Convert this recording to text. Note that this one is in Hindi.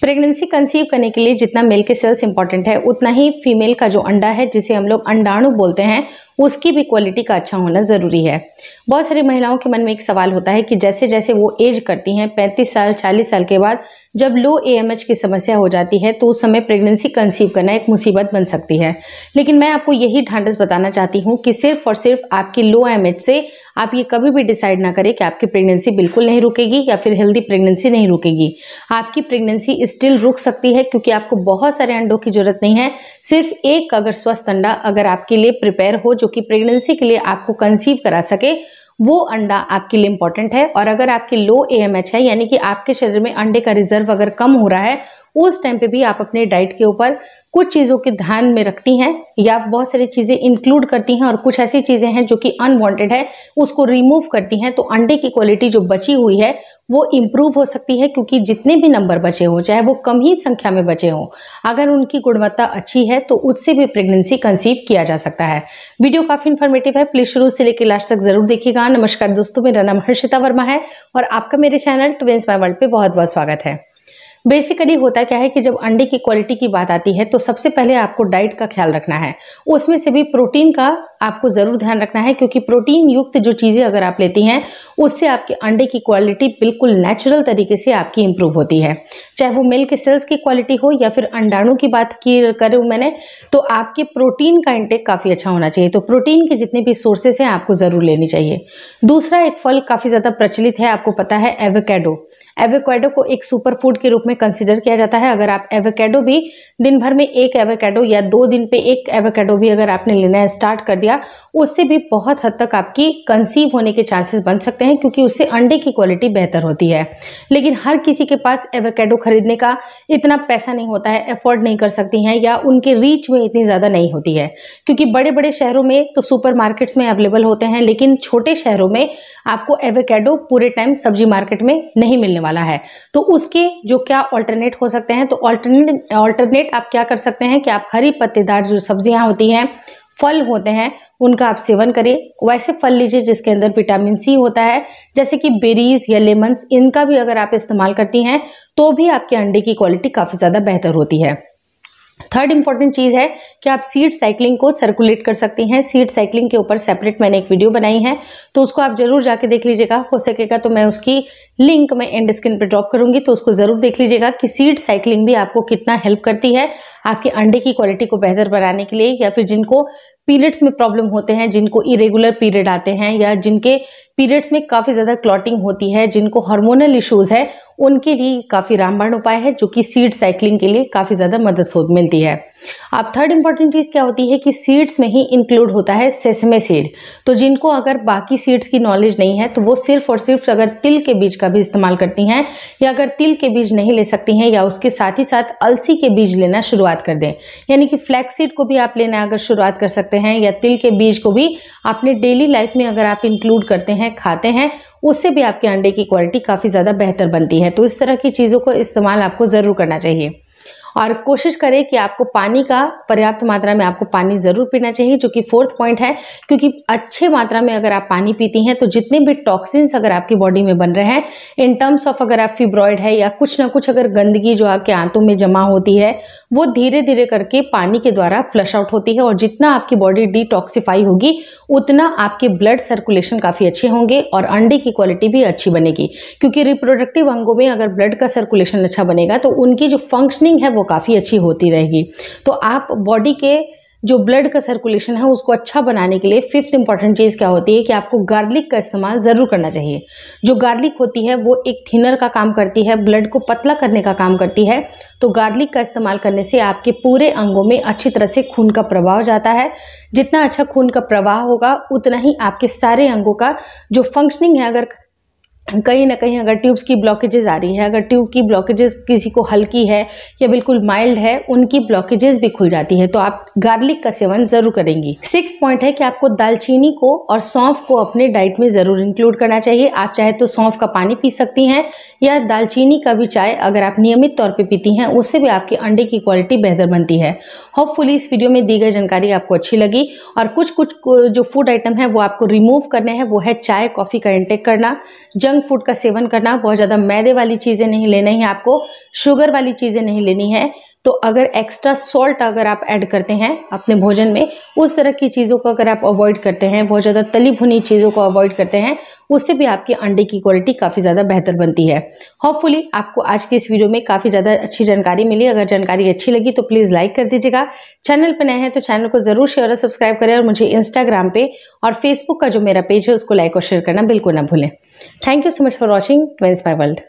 प्रेगनेंसी कंसीव करने के लिए जितना मेल के सेल्स इंपॉर्टेंट है, उतना ही फीमेल का जो अंडा है, जिसे हम लोग अंडाणु बोलते हैं, उसकी भी क्वालिटी का अच्छा होना ज़रूरी है। बहुत सारी महिलाओं के मन में एक सवाल होता है कि जैसे जैसे वो एज करती हैं, पैंतीस साल, चालीस साल के बाद जब लो ए की समस्या हो जाती है तो उस समय प्रेगनेंसी कंसीव करना एक मुसीबत बन सकती है। लेकिन मैं आपको यही ढांढस बताना चाहती हूँ कि सिर्फ़ और सिर्फ़ आपकी लो एम से आप ये कभी भी डिसाइड ना करें कि आपकी प्रेगनेंसी बिल्कुल नहीं रुकेगी या फिर हेल्दी प्रेगनेंसी नहीं रुकेगी। आपकी प्रेगनेंसी स्टिल रुक सकती है क्योंकि आपको बहुत सारे अंडों की ज़रूरत नहीं है। सिर्फ़ एक अगर स्वस्थ अंडा अगर आपके लिए प्रिपेयर हो जो कि प्रेगनेंसी के लिए आपको कंसीव करा सके वो अंडा आपके लिए इंपॉर्टेंट है और अगर आपकी लो एएमएच है, यानी कि आपके शरीर में अंडे का रिज़र्व अगर कम हो रहा है, उस टाइम पे भी आप अपने डाइट के ऊपर कुछ चीज़ों के ध्यान में रखती हैं या बहुत सारी चीज़ें इंक्लूड करती हैं और कुछ ऐसी चीज़ें हैं जो कि अनवांटेड है, उसको रिमूव करती हैं तो अंडे की क्वालिटी जो बची हुई है वो इम्प्रूव हो सकती है क्योंकि जितने भी नंबर बचे हों, चाहे वो कम ही संख्या में बचे हों, अगर उनकी गुणवत्ता अच्छी है तो उससे भी प्रेगनेंसी कंसीव किया जा सकता है। वीडियो काफ़ी इन्फॉर्मेटिव है प्लीज़ शुरू से लेकर लास्ट तक ज़रूर देखिएगा। नमस्कार दोस्तों, मेरा नाम हर्षिता वर्मा है और आपका मेरे चैनल ट्वेंस माई वर्ल्ड पर बहुत बहुत स्वागत है। बेसिकली होता क्या है कि जब अंडे की क्वालिटी की बात आती है तो सबसे पहले आपको डाइट का ख्याल रखना है। उसमें से भी प्रोटीन का आपको ज़रूर ध्यान रखना है, क्योंकि प्रोटीन युक्त जो चीज़ें अगर आप लेती हैं, उससे आपके अंडे की क्वालिटी बिल्कुल नेचुरल तरीके से आपकी इंप्रूव होती है। चाहे वो मिल्क सेल्स की क्वालिटी हो या फिर अंडाणु की बात की करूँ मैंने तो आपके प्रोटीन का इंटेक काफ़ी अच्छा होना चाहिए। तो प्रोटीन के जितने भी सोर्सेस हैं, आपको ज़रूर लेनी चाहिए। दूसरा एक फल काफ़ी ज़्यादा प्रचलित है, आपको पता है एवोकेडो एवोकेडो को एक सुपर फ़ूड के रूप में कंसिडर किया जाता है। अगर आप एवोकेडो भी दिन भर में एक एवोकेडो या दो दिन पे एक एवोकेडो भी अगर आपने लेना है स्टार्ट कर दिया उससे भी बहुत हद तक आपकी कंसीव होने के चांसेस बन सकते हैं क्योंकि उससे अंडे की क्वालिटी बेहतर होती है। लेकिन हर किसी के पास एवोकेडो खरीदने का इतना पैसा नहीं होता है अफोर्ड नहीं कर सकती हैं या उनके रीच में इतनी ज़्यादा नहीं होती है। क्योंकि बड़े बड़े शहरों में तो सुपर में अवेलेबल होते हैं, लेकिन छोटे शहरों में आपको एवोकेडो पूरे टाइम सब्ज़ी मार्केट में नहीं मिलने वाला है। तो उसके जो क्या ऑल्टरनेट हो सकते हैं तो ऑल्टरनेट ऑल्टरनेट आप क्या कर सकते हैं कि आप हरी पत्तेदार जो सब्ज़ियाँ होती हैं फल होते हैं, उनका आप सेवन करें वैसे फल लीजिए जिसके अंदर विटामिन सी होता है, जैसे कि बेरीज या लेमन्स, इनका भी अगर आप इस्तेमाल करती हैं तो भी आपके अंडे की क्वालिटी काफ़ी ज़्यादा बेहतर होती है। थर्ड इंपॉर्टेंट चीज़ है कि आप सीड साइकिलिंग को सर्कुलेट कर सकती हैं। सीड साइकिलिंग के ऊपर सेपरेट मैंने एक वीडियो बनाई है तो उसको आप ज़रूर जाके देख लीजिएगा। हो सकेगा तो मैं उसकी लिंक मैं एंड स्क्रीन पर ड्रॉप करूँगी तो उसको ज़रूर देख लीजिएगा कि सीड साइकिलिंग भी आपको कितना हेल्प करती है आपके अंडे की क्वालिटी को बेहतर बनाने के लिए, या फिर जिनको पीरियड्स में प्रॉब्लम होते हैं, जिनको इरेगुलर पीरियड आते हैं, या जिनके पीरियड्स में काफ़ी ज़्यादा क्लॉटिंग होती है, जिनको हार्मोनल इश्यूज़ है, उनके लिए काफ़ी रामबाण उपाय है, जो कि सीड साइकिलिंग के लिए काफ़ी ज़्यादा मदद हो, मिलती है। अब थर्ड इंपॉर्टेंट चीज़ क्या होती है कि सीड्स में ही इंक्लूड होता है सेसमे सीड तो जिनको अगर बाकी सीड्स की नॉलेज नहीं है तो वो सिर्फ़ और सिर्फ़ अगर तिल के बीज का भी इस्तेमाल करती हैं, या अगर तिल के बीज नहीं ले सकती हैं, या उसके साथ ही साथ अलसी के बीज लेना शुरुआत कर दें। यानी कि फ्लैक्स सीड को भी आप लेना अगर शुरुआत कर सकते हैं, या तिल के बीज को भी, अपने डेली लाइफ में अगर आप इंक्लूड करते हैं खाते हैं, उससे भी आपके अंडे की क्वालिटी काफ़ी ज़्यादा बेहतर बनती है। तो इस तरह की चीज़ों को इस्तेमाल आपको ज़रूर करना चाहिए। और कोशिश करें कि आपको पानी का पर्याप्त मात्रा में आपको पानी ज़रूर पीना चाहिए, जो कि फोर्थ पॉइंट है। क्योंकि अच्छे मात्रा में अगर आप पानी पीती हैं तो जितने भी टॉक्सिन्स अगर आपकी बॉडी में बन रहे हैं, इन टर्म्स ऑफ़ अगर आप फिब्रॉयड है या कुछ ना कुछ अगर गंदगी जो आपके आंतों में जमा होती है, वो धीरे धीरे करके पानी के द्वारा फ्लश आउट होती है और जितना आपकी बॉडी डिटॉक्सीफाई होगी, उतना आपके ब्लड सर्कुलेशन काफ़ी अच्छे होंगे और अंडे की क्वालिटी भी अच्छी बनेगी। क्योंकि रिप्रोडक्टिव अंगों में अगर ब्लड का सर्कुलेशन अच्छा बनेगा तो उनकी जो फंक्शनिंग है, वो काफ़ी अच्छी होती रहेगी। तो आप बॉडी के जो ब्लड का सर्कुलेशन है, उसको अच्छा बनाने के लिए फिफ्थ इंपॉर्टेंट चीज़ क्या होती है कि आपको गार्लिक का इस्तेमाल ज़रूर करना चाहिए। जो गार्लिक होती है, वो एक थिनर का काम करती है ब्लड को पतला करने का काम करती है। तो गार्लिक का इस्तेमाल करने से आपके पूरे अंगों में अच्छी तरह से खून का प्रभाव जाता है। जितना अच्छा खून का प्रवाह होगा, उतना ही आपके सारे अंगों का जो फंक्शनिंग है, अगर कहीं ना कहीं अगर ट्यूब्स की ब्लॉकेजेस आ रही है, अगर ट्यूब की ब्लॉकेजेस किसी को हल्की है या बिल्कुल माइल्ड है, उनकी ब्लॉकेजेस भी खुल जाती है। तो आप गार्लिक का सेवन ज़रूर करेंगी। सिक्स पॉइंट है कि आपको दालचीनी को और सौंफ को अपने डाइट में ज़रूर इंक्लूड करना चाहिए। आप चाहे तो सौंफ का पानी पी सकती हैं या दालचीनी का भी चाय अगर आप नियमित तौर पर पीती हैं, उससे भी आपके अंडे की क्वालिटी बेहतर बनती है। होपफुली इस वीडियो में दी गई जानकारी आपको अच्छी लगी और कुछ कुछ जो फ़ूड आइटम है वो आपको रिमूव करने हैं, वो है चाय कॉफ़ी का इंटेक करना। जंक फ़ूड का सेवन करना, बहुत ज़्यादा मैदे वाली चीज़ें नहीं लेना है आपको शुगर वाली चीज़ें नहीं लेनी है। तो अगर एक्स्ट्रा सॉल्ट अगर आप ऐड करते हैं अपने भोजन में, उस तरह की चीज़ों को अगर आप अवॉइड करते हैं, बहुत ज़्यादा तली भुनी चीज़ों को अवॉइड करते हैं, उससे भी आपकी अंडे की क्वालिटी काफ़ी ज़्यादा बेहतर बनती है। होपफुली आपको आज की इस वीडियो में काफ़ी ज़्यादा अच्छी जानकारी मिली। अगर जानकारी अच्छी लगी तो प्लीज़ लाइक कर दीजिएगा। चैनल पर नए हैं तो चैनल को ज़रूर शेयर और सब्सक्राइब करें और मुझे इंस्टाग्राम पे और फेसबुक का जो मेरा पेज है, उसको लाइक और शेयर करना बिल्कुल ना भूलें। Thank you so much for watching twins my world